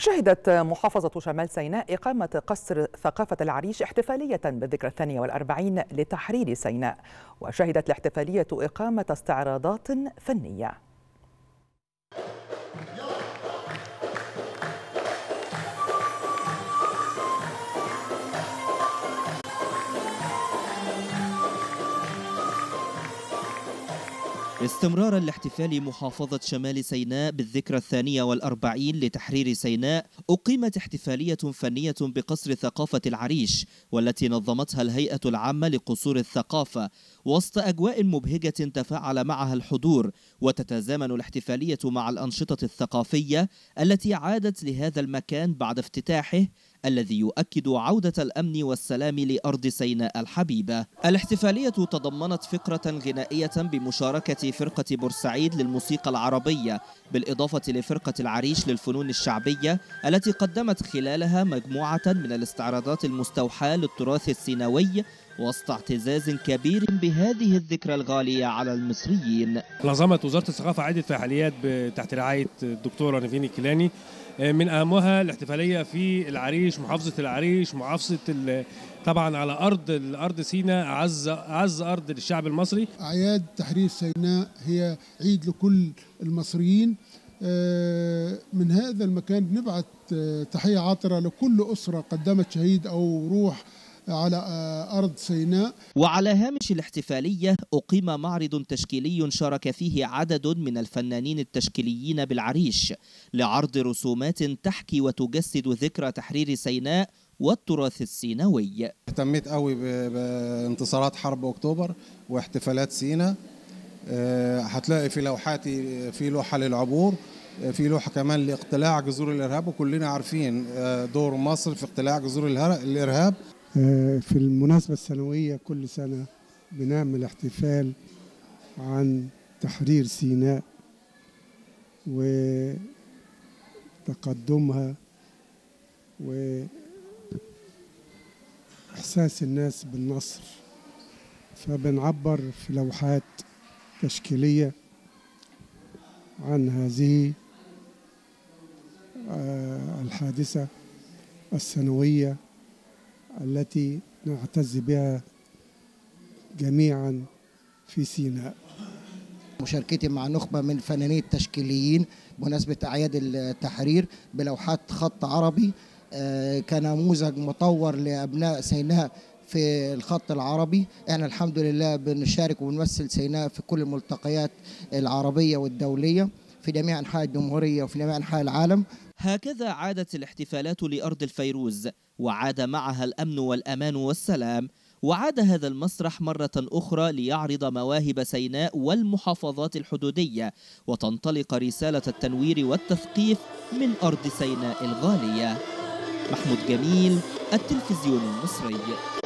شهدت محافظة شمال سيناء إقامة قصر ثقافة العريش احتفالية بالذكرى الثانية والأربعين لتحرير سيناء وشهدت الاحتفالية إقامة استعراضات فنية. استمرارا لاحتفال محافظة شمال سيناء بالذكرى الثانية والأربعين لتحرير سيناء أقيمت احتفالية فنية بقصر ثقافة العريش والتي نظمتها الهيئة العامة لقصور الثقافة وسط أجواء مبهجة تفاعل معها الحضور وتتزامن الاحتفالية مع الأنشطة الثقافية التي عادت لهذا المكان بعد افتتاحه الذي يؤكد عودة الأمن والسلام لأرض سيناء الحبيبة الاحتفالية تضمنت فقرة غنائية بمشاركة فرقة بورسعيد للموسيقى العربية بالإضافة لفرقة العريش للفنون الشعبية التي قدمت خلالها مجموعة من الاستعراضات المستوحاة للتراث السيناوي وسط اعتزاز كبير بهذه الذكرى الغالية على المصريين. نظمت وزارة الثقافة عدة فعاليات تحت رعاية الدكتورة نيفين الكيلاني من أهمها الاحتفالية في العريش محافظة العريش محافظة طبعا على أرض الأرض سيناء أعز أعز أرض للشعب المصري. أعياد تحرير سيناء هي عيد لكل المصريين. من هذا المكان بنبعث تحية عاطرة لكل أسرة قدمت شهيد أو روح على أرض سيناء. وعلى هامش الاحتفالية أقيم معرض تشكيلي شارك فيه عدد من الفنانين التشكيليين بالعريش لعرض رسومات تحكي وتجسد ذكرى تحرير سيناء والتراث السيناوي اهتميت قوي بانتصارات حرب أكتوبر واحتفالات سيناء. هتلاقي في لوحاتي في لوحة للعبور في لوحة كمان لاقتلاع جذور الإرهاب وكلنا عارفين دور مصر في اقتلاع جذور الإرهاب. في المناسبة السنوية كل سنة بنعمل احتفال عن تحرير سيناء وتقدمها وإحساس الناس بالنصر. فبنعبر في لوحات تشكيلية عن هذه الحادثة السنوية التي نعتز بها جميعا في سيناء. مشاركتي مع نخبة من الفنانين التشكيليين بمناسبة أعياد التحرير بلوحات خط عربي كنموذج مطور لأبناء سيناء في الخط العربي. إحنا الحمد لله بنشارك ونمثل سيناء في كل الملتقيات العربية والدولية في جميع أنحاء الجمهورية وفي جميع أنحاء العالم. هكذا عادت الاحتفالات لأرض الفيروز وعاد معها الأمن والأمان والسلام وعاد هذا المسرح مرة أخرى ليعرض مواهب سيناء والمحافظات الحدودية وتنطلق رسالة التنوير والتثقيف من أرض سيناء الغالية. محمود جميل التلفزيون المصري.